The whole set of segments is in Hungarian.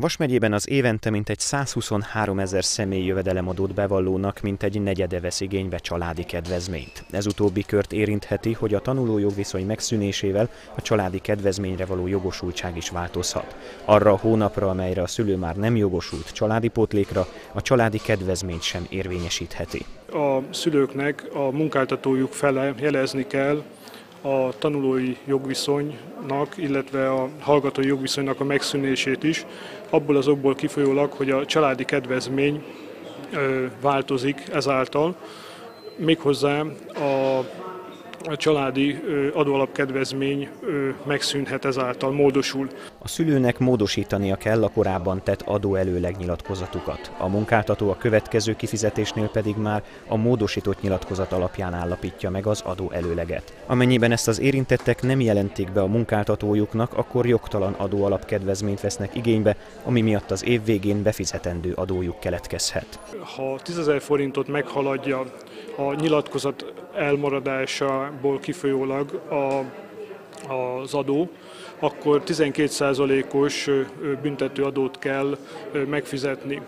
Vas megyében az évente mintegy 123 ezer személy jövedelemadót bevallónak mintegy negyede vesz igénybe családi kedvezményt. Ez utóbbi kört érintheti, hogy a tanuló jogviszony megszűnésével a családi kedvezményre való jogosultság is változhat. Arra a hónapra, amelyre a szülő már nem jogosult családi pótlékra, a családi kedvezményt sem érvényesítheti. A szülőknek a munkáltatójuk fele jelezni kell, a tanulói jogviszonynak, illetve a hallgatói jogviszonynak a megszűnését is, abból az okból kifolyólag, hogy a családi kedvezmény változik ezáltal, méghozzá a a családi adóalapkedvezmény megszűnhet ezáltal, módosul. A szülőnek módosítania kell a korábban tett adóelőleg nyilatkozatukat. A munkáltató a következő kifizetésnél pedig már a módosított nyilatkozat alapján állapítja meg az adóelőleget. Amennyiben ezt az érintettek nem jelentik be a munkáltatójuknak, akkor jogtalan adóalapkedvezményt vesznek igénybe, ami miatt az év végén befizetendő adójuk keletkezhet. Ha 10 forintot meghaladja a nyilatkozat elmaradásából kifolyólag a, az adó, akkor 12%-os büntetőadót kell megfizetni.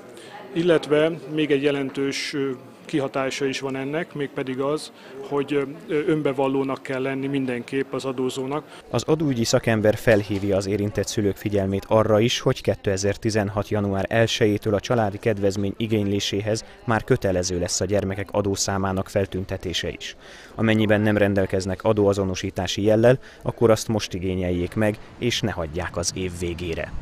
Illetve még egy jelentős kihatása is van ennek, mégpedig az, hogy önbevallónak kell lenni mindenképp az adózónak. Az adóügyi szakember felhívja az érintett szülők figyelmét arra is, hogy 2016. január 1-től a családi kedvezmény igényléséhez már kötelező lesz a gyermekek adószámának feltüntetése is. Amennyiben nem rendelkeznek adóazonosítási jellel, akkor azt most igényeljék meg, és ne hagyják az év végére.